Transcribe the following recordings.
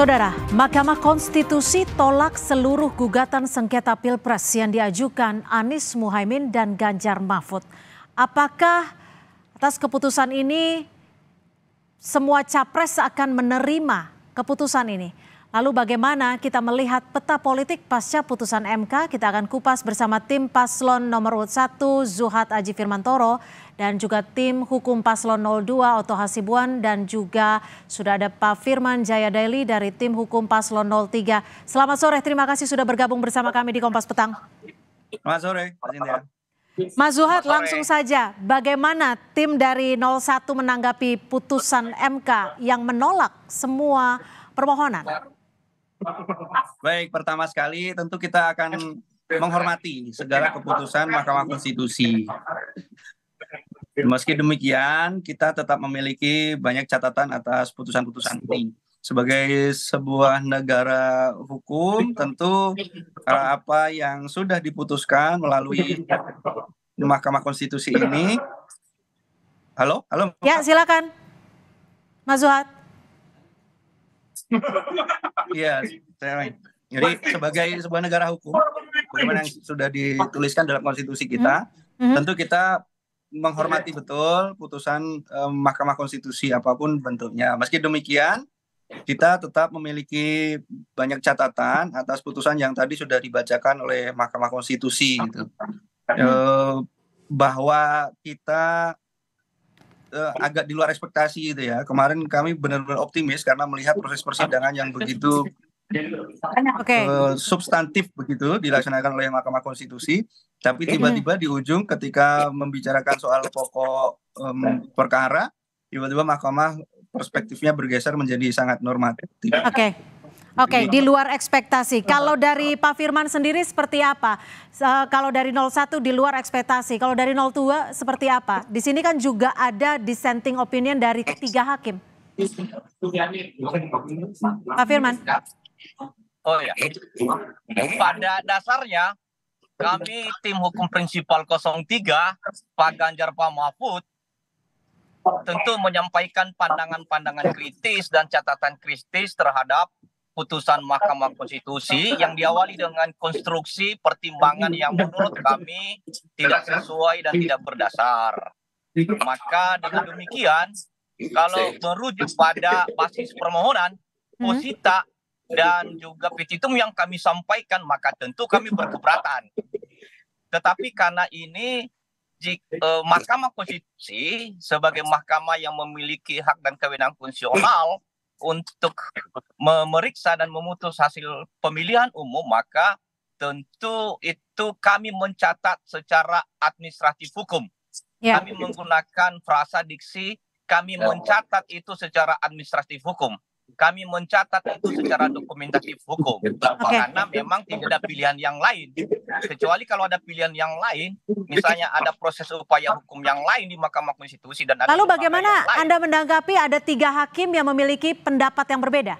Saudara, Mahkamah Konstitusi tolak seluruh gugatan sengketa Pilpres yang diajukan Anies Muhaimin dan Ganjar Mahfud. Apakah atas keputusan ini semua capres akan menerima keputusan ini? Lalu bagaimana kita melihat peta politik pasca putusan MK? Kita akan kupas bersama tim paslon nomor 1 Zuhad Aji Firmantoro dan juga tim hukum paslon 02 Oto Hasibuan dan juga sudah ada Pak Firman Jaya Daily dari tim hukum paslon 03. Selamat sore, terima kasih sudah bergabung bersama kami di Kompas Petang. Selamat sore, Pak Cynthia. Mas Zuhad langsung saja, bagaimana tim dari 01 menanggapi putusan MK yang menolak semua permohonan? Baik, pertama sekali tentu kita akan menghormati segala keputusan Mahkamah Konstitusi. Meski demikian, kita tetap memiliki banyak catatan atas putusan-putusan ini. Sebagai sebuah negara hukum, tentu apa yang sudah diputuskan melalui Mahkamah Konstitusi ini. Halo, halo. Ya, silakan, Mas Zuhad. Iya, saya Jadi sebagai sebuah negara hukum, bagaimana yang sudah dituliskan dalam konstitusi kita, hmm. Hmm. tentu kita menghormati betul putusan um, Mahkamah Konstitusi apa pun bentuknya. Meski demikian, kita tetap memiliki banyak catatan atas putusan yang tadi sudah dibacakan oleh Mahkamah Konstitusi gitu. E, bahwa kita uh, agak di luar ekspektasi gitu ya. Kemarin kami benar-benar optimis karena melihat proses persidangan yang begitu okay. uh, substantif begitu dilaksanakan oleh Mahkamah Konstitusi. Tapi tiba-tiba di ujung ketika membicarakan soal pokok um, perkara, tiba-tiba Mahkamah perspektifnya bergeser menjadi sangat normatif. Oke. Okay. Oke, okay, di luar ekspektasi. Kalau dari Pak Firman sendiri seperti apa? Uh, kalau dari 01 di luar ekspektasi. Kalau dari 02 seperti apa? Di sini kan juga ada dissenting opinion dari tiga hakim. Pak Firman. Oh ya. Pada dasarnya kami tim hukum prinsipal 03 Pak Ganjar Pak Mahfud tentu menyampaikan pandangan-pandangan kritis dan catatan kritis terhadap putusan Mahkamah Konstitusi yang diawali dengan konstruksi pertimbangan yang menurut kami tidak sesuai dan tidak berdasar. Maka dengan demikian, kalau merujuk pada basis permohonan, hmm. posita dan juga petitum yang kami sampaikan, maka tentu kami berkeberatan. Tetapi karena ini jika, eh, Mahkamah Konstitusi sebagai mahkamah yang memiliki hak dan kewenangan konstitusional untuk memeriksa dan memutus hasil pemilihan umum, maka tentu itu kami mencatat secara administratif hukum. Ya. Kami menggunakan frasa diksi, kami mencatat itu secara administratif hukum kami mencatat itu secara dokumentatif hukum okay. karena memang tidak ada pilihan yang lain kecuali kalau ada pilihan yang lain misalnya ada proses upaya hukum yang lain di Mahkamah Konstitusi dan lalu bagaimana Anda menanggapi ada tiga hakim yang memiliki pendapat yang berbeda?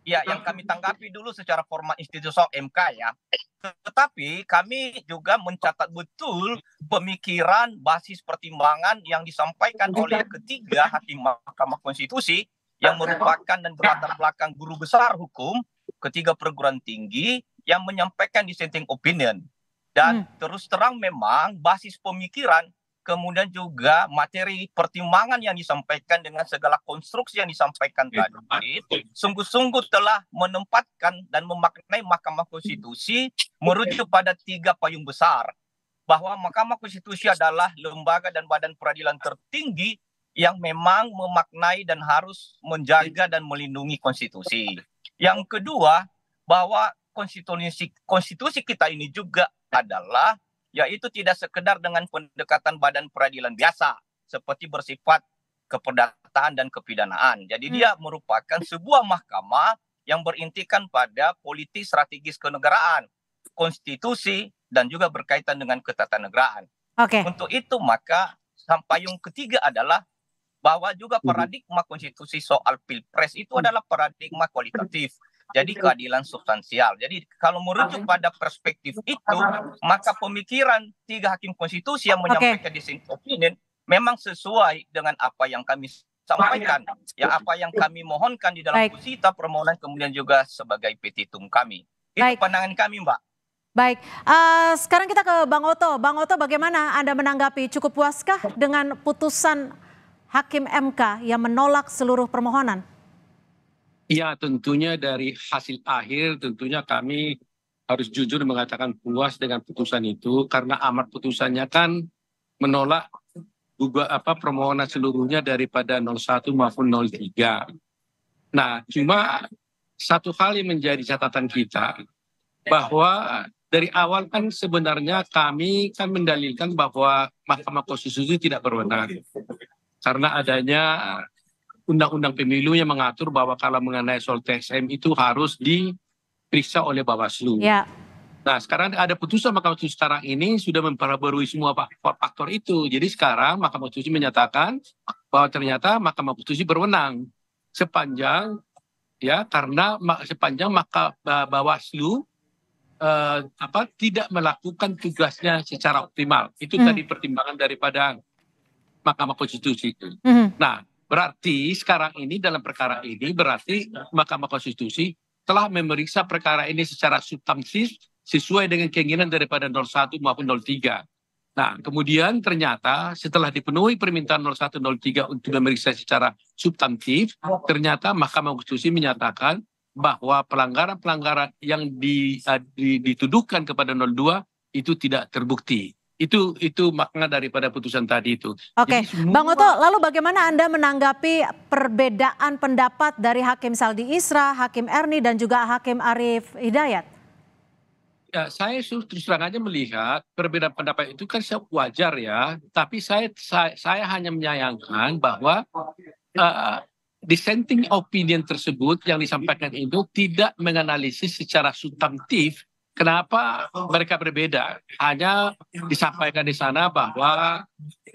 Ya, yang kami tanggapi dulu secara formal institusional MK ya. Tetapi kami juga mencatat betul pemikiran basis pertimbangan yang disampaikan oleh ketiga hakim Mahkamah Konstitusi yang merupakan dan berlatar belakang guru besar hukum ketiga perguruan tinggi yang menyampaikan dissenting opinion. Dan hmm. terus terang memang basis pemikiran kemudian juga materi pertimbangan yang disampaikan dengan segala konstruksi yang disampaikan tadi sungguh-sungguh telah menempatkan dan memaknai Mahkamah Konstitusi merujuk pada tiga payung besar bahwa Mahkamah Konstitusi adalah lembaga dan badan peradilan tertinggi yang memang memaknai dan harus menjaga dan melindungi konstitusi. Yang kedua, bahwa konstitusi konstitusi kita ini juga adalah yaitu tidak sekedar dengan pendekatan badan peradilan biasa seperti bersifat keperdataan dan kepidanaan. Jadi hmm. dia merupakan sebuah mahkamah yang berintikan pada politik strategis kenegaraan, konstitusi dan juga berkaitan dengan ketatanegaraan. Oke. Okay. Untuk itu maka payung ketiga adalah bahwa juga mhm. paradigma konstitusi soal pilpres itu mhm. adalah paradigma kualitatif. Jadi keadilan substansial. Jadi kalau merujuk pada perspektif itu, maka pemikiran tiga hakim konstitusi yang menyampaikan okay. dissenting opinion memang sesuai dengan apa yang kami sampaikan ya apa yang kami mohonkan di dalam Baik. pusita permohonan kemudian juga sebagai petitum kami. Itu Baik. pandangan kami, Mbak. Baik, eh, sekarang kita ke Bang Oto. Bang Oto, bagaimana Anda menanggapi? Cukup puaskah dengan putusan Hakim MK yang menolak seluruh permohonan? Ya tentunya dari hasil akhir tentunya kami harus jujur mengatakan puas dengan putusan itu karena amar putusannya kan menolak juga apa permohonan seluruhnya daripada 01 maupun 03. Nah, cuma satu hal yang menjadi catatan kita bahwa dari awal kan sebenarnya kami kan mendalilkan bahwa Mahkamah Konstitusi tidak berwenang karena adanya undang-undang pemilu yang mengatur bahwa kalau mengenai soal TSM itu harus diperiksa oleh Bawaslu. Ya, Nah, sekarang ada putusan Mahkamah Konstitusi sekarang ini sudah memperbarui semua fa- faktor itu. Jadi sekarang Mahkamah Konstitusi menyatakan bahwa ternyata Mahkamah Konstitusi berwenang sepanjang ya karena sepanjang maka Ba- Bawaslu eh, apa tidak melakukan tugasnya secara optimal. Itu Hmm. tadi pertimbangan daripada Mahkamah Konstitusi itu. Mhm. Nah, berarti sekarang ini dalam perkara ini berarti Mahkamah Konstitusi telah memeriksa perkara ini secara substantif sesuai dengan keinginan daripada 01 maupun 03. Nah, kemudian ternyata setelah dipenuhi permintaan 01 03 untuk memeriksa secara substantif, ternyata Mahkamah Konstitusi menyatakan bahwa pelanggaran-pelanggaran yang di, di- dituduhkan kepada 02 itu tidak terbukti. Itu itu makna daripada putusan tadi itu. Oke, semua- Bang Oto, lalu bagaimana Anda menanggapi perbedaan pendapat dari Hakim Saldi Isra, Hakim Erni, dan juga Hakim Arief Hidayat? Ya, saya terus terang aja melihat perbedaan pendapat itu kan wajar ya, tapi saya saya, saya hanya menyayangkan bahwa uh, dissenting opinion tersebut yang disampaikan itu tidak menganalisis secara substantif kenapa mereka berbeda. Hanya disampaikan di sana bahwa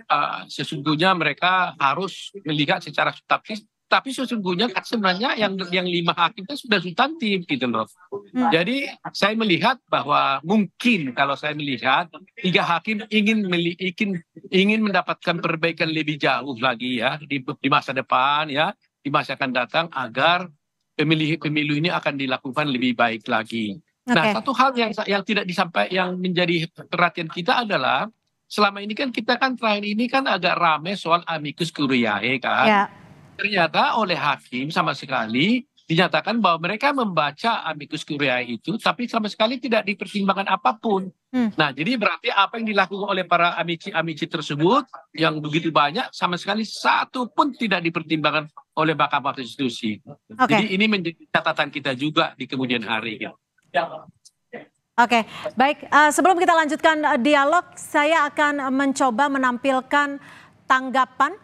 uh, sesungguhnya mereka harus melihat secara substantif, tapi sesungguhnya kan sebenarnya yang yang lima hakim itu sudah substantif gitu loh. Hmm. Jadi saya melihat bahwa mungkin kalau saya melihat tiga hakim ingin ingin ingin mendapatkan perbaikan lebih jauh lagi ya di, di masa depan ya di masa akan datang agar pemilih pemilu ini akan dilakukan lebih baik lagi. Nah, Oke. satu hal yang yang tidak disampaikan yang menjadi perhatian kita adalah selama ini kan kita kan terakhir ini kan agak rame soal amicus curiae kan. Ya, Ternyata oleh hakim sama sekali dinyatakan bahwa mereka membaca amicus curiae itu tapi sama sekali tidak dipertimbangkan apa pun. Hmm. Nah, jadi berarti apa yang dilakukan oleh para amici-amici tersebut yang begitu banyak sama sekali satu pun tidak dipertimbangkan oleh Mahkamah Konstitusi. oke. Jadi ini menjadi catatan kita juga di kemudian hari. Oke, baik. Eh, sebelum kita lanjutkan eh, dialog, saya akan mencoba menampilkan tanggapan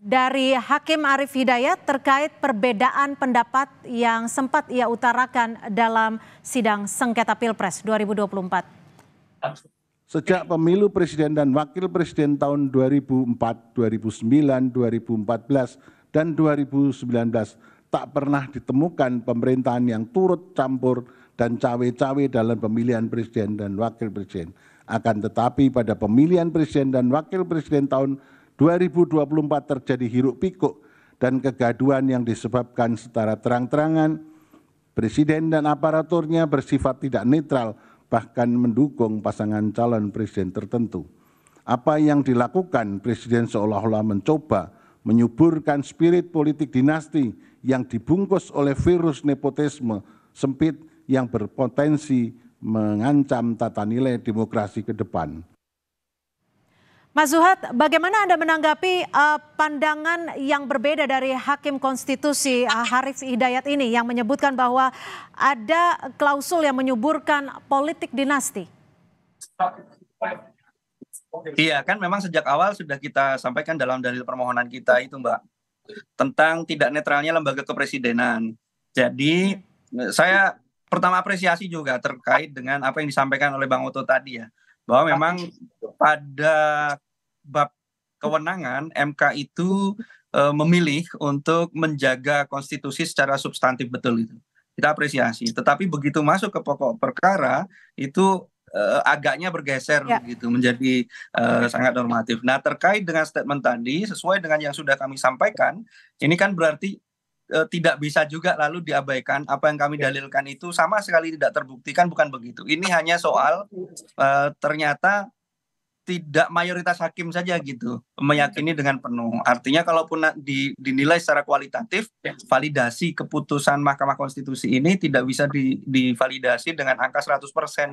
dari Hakim Arief Hidayat terkait perbedaan pendapat yang sempat ia utarakan dalam sidang sengketa Pilpres 2024. Sejak pemilu presiden dan wakil presiden tahun 2004, 2009, 2014, dan 2019 tak pernah ditemukan pemerintahan yang turut campur dan cawe-cawe dalam pemilihan presiden dan wakil presiden. Akan tetapi pada pemilihan presiden dan wakil presiden tahun 2024 terjadi hiruk pikuk dan kegaduhan yang disebabkan secara terang-terangan Presiden dan aparaturnya bersifat tidak netral, bahkan mendukung pasangan calon presiden tertentu. Apa yang dilakukan Presiden seolah-olah mencoba menyuburkan spirit politik dinasti yang dibungkus oleh virus nepotisme sempit yang berpotensi mengancam tata nilai demokrasi ke depan. Mas Zuhad, bagaimana Anda menanggapi eh, pandangan yang berbeda dari Hakim Konstitusi eh, Harif Hidayat ini yang menyebutkan bahwa ada klausul yang menyuburkan politik dinasti? Iya kan memang sejak awal sudah kita sampaikan dalam dalil permohonan kita itu Mbak tentang tidak netralnya lembaga kepresidenan. Jadi saya pertama apresiasi juga terkait dengan apa yang disampaikan oleh Bang Oto tadi ya bahwa memang pada bab kewenangan MK itu eh, memilih untuk menjaga konstitusi secara substantif betul itu. Kita apresiasi. Tetapi begitu masuk ke pokok perkara itu uh, agaknya bergeser Ya. gitu menjadi uh, sangat normatif. Nah terkait dengan statement tadi sesuai dengan yang sudah kami sampaikan, ini kan berarti uh, tidak bisa juga lalu diabaikan apa yang kami dalilkan itu sama sekali tidak terbuktikan bukan begitu. Ini hanya soal uh, ternyata tidak mayoritas hakim saja gitu meyakini dengan penuh. Artinya kalaupun di, dinilai secara kualitatif validasi keputusan Mahkamah Konstitusi ini tidak bisa di, divalidasi dengan angka 100%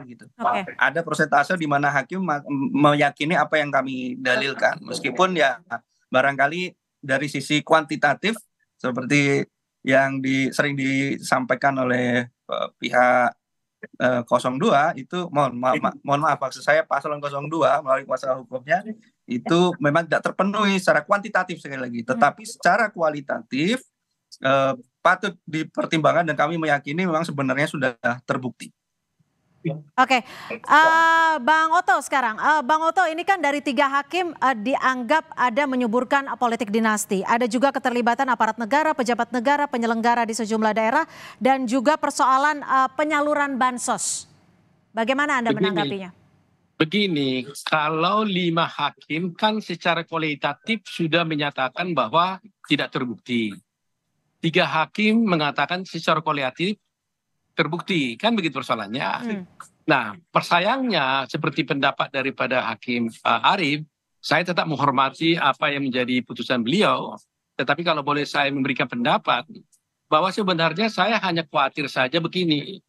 gitu. Oke. Ada persentase di mana hakim meyakini apa yang kami dalilkan. Meskipun ya barangkali dari sisi kuantitatif seperti yang di, sering disampaikan oleh eh, pihak eh, 02 itu mohon maaf ma- mohon maaf maksud saya paslon 02 melalui kuasa hukumnya itu memang tidak terpenuhi secara kuantitatif sekali lagi. Tetapi secara kualitatif eh, patut dipertimbangkan dan kami meyakini memang sebenarnya sudah terbukti. Oke, Eh, Bang Oto sekarang. Eh, Bang Oto ini kan dari tiga hakim eh, dianggap ada menyuburkan politik dinasti. Ada juga keterlibatan aparat negara, pejabat negara, penyelenggara di sejumlah daerah, dan juga persoalan eh, penyaluran bansos. Bagaimana Anda Begini. menanggapinya? Begini, kalau lima hakim kan secara kualitatif sudah menyatakan bahwa tidak terbukti. Tiga hakim mengatakan secara kualitatif terbukti, kan begitu persoalannya. Hmm. Nah, persayangnya seperti pendapat daripada Hakim uh, Arif, saya tetap menghormati apa yang menjadi putusan beliau. Tetapi kalau boleh saya memberikan pendapat, bahwa sebenarnya saya hanya khawatir saja begini,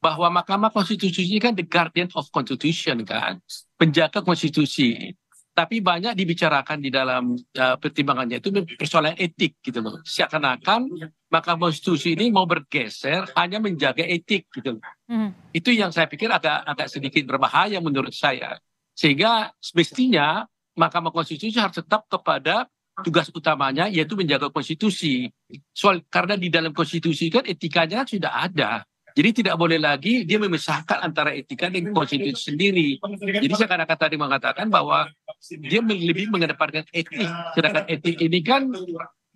bahwa Mahkamah Konstitusi ini kan the guardian of constitution kan, penjaga konstitusi. Tapi banyak dibicarakan di dalam uh, pertimbangannya itu persoalan etik gitu loh. Seakan-akan Mahkamah Konstitusi ini mau bergeser hanya menjaga etik gitu Hmm. itu yang saya pikir agak agak sedikit berbahaya menurut saya. Sehingga semestinya Mahkamah Konstitusi harus tetap kepada tugas utamanya yaitu menjaga konstitusi. Soal karena di dalam konstitusi kan etikanya sudah ada. Jadi tidak boleh lagi dia memisahkan antara etika dan konstitusi sendiri. Jadi saya kadang-kadang tadi mengatakan bahwa dia lebih mengedepankan etik. Sedangkan etik ini kan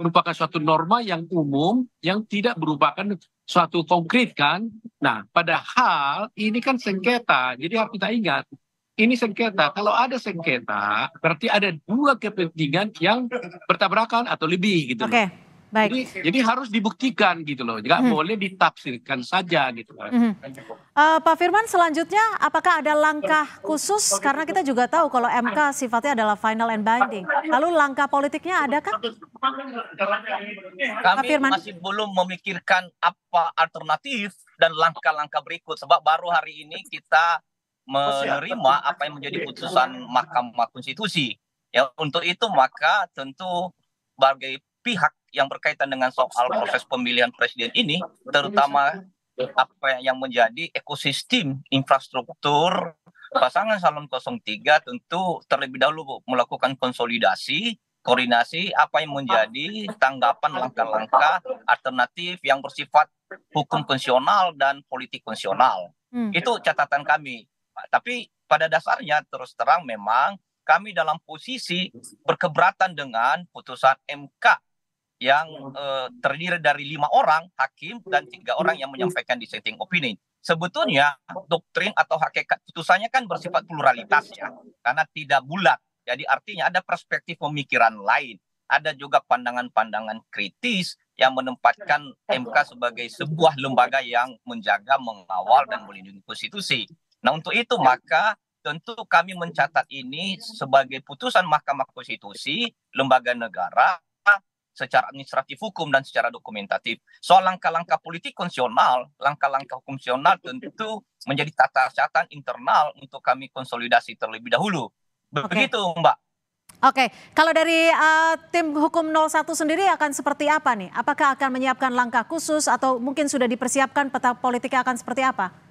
merupakan suatu norma yang umum yang tidak merupakan suatu konkret kan Nah, padahal ini kan sengketa. Jadi harus kita ingat, ini sengketa. Kalau ada sengketa, berarti ada dua kepentingan yang bertabrakan atau lebih gitu. Oke, baik. Jadi, jadi harus dibuktikan gitu loh. Nggak Hmm. boleh ditafsirkan saja gitu. loh. Mhm. Eh, Pak Firman, selanjutnya apakah ada langkah khusus? Karena kita juga tahu kalau MK sifatnya adalah final and binding. Lalu langkah politiknya adakah? Pak Kami Firman. masih belum memikirkan apa alternatif dan langkah-langkah berikut sebab baru hari ini kita menerima apa yang menjadi putusan Mahkamah Konstitusi. Ya untuk itu maka tentu sebagai pihak yang berkaitan dengan soal proses pemilihan presiden ini terutama apa yang menjadi ekosistem infrastruktur pasangan calon 03 tentu terlebih dahulu melakukan konsolidasi koordinasi apa yang menjadi tanggapan langkah-langkah alternatif yang bersifat hukum konstitusional dan politik konstitusional. Hmm. Itu catatan kami. Tapi pada dasarnya terus terang memang kami dalam posisi berkeberatan dengan putusan MK yang eh, terdiri dari lima orang hakim dan tiga orang yang menyampaikan dissenting opinion. Sebetulnya doktrin atau hakikat putusannya kan bersifat pluralitas ya, karena tidak bulat. Jadi artinya ada perspektif pemikiran lain, ada juga pandangan-pandangan kritis yang menempatkan MK sebagai sebuah lembaga yang menjaga, mengawal dan melindungi konstitusi. Nah untuk itu maka tentu kami mencatat ini sebagai putusan Mahkamah Konstitusi, lembaga negara secara administratif hukum dan secara dokumentatif. Soal langkah-langkah politik konstitusional, langkah-langkah hukum konstitusional tentu menjadi tata catatan internal untuk kami konsolidasi terlebih dahulu. Begitu Mbak. Oke, kalau dari eh, tim hukum 01 sendiri akan seperti apa nih? Apakah akan menyiapkan langkah khusus atau mungkin sudah dipersiapkan peta politiknya akan seperti apa?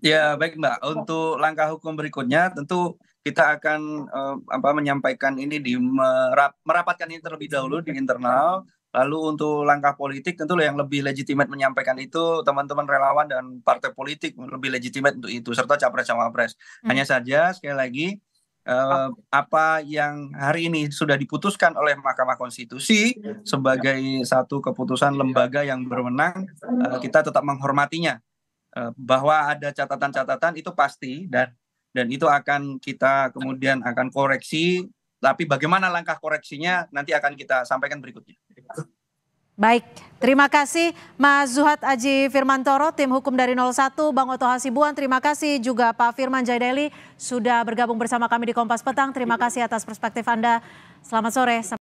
Ya baik Mbak, untuk langkah hukum berikutnya tentu kita akan eh, apa menyampaikan ini di merap, merapatkan ini terlebih dahulu di internal. Lalu untuk langkah politik tentu yang lebih legitimate menyampaikan itu teman-teman relawan dan partai politik lebih legitimate untuk itu serta capres cawapres. Hmm. Hanya saja sekali lagi eh, apa yang hari ini sudah diputuskan oleh Mahkamah Konstitusi sebagai satu keputusan lembaga yang berwenang eh, kita tetap menghormatinya bahwa ada catatan-catatan itu pasti dan dan itu akan kita kemudian akan koreksi tapi bagaimana langkah koreksinya nanti akan kita sampaikan berikutnya. Baik, terima kasih Mas Zuhad Aji Firmantoro, tim hukum dari 01, Bang Oto Hasibuan, terima kasih juga Pak Firman Jaideli sudah bergabung bersama kami di Kompas Petang. Terima kasih atas perspektif Anda. Selamat sore.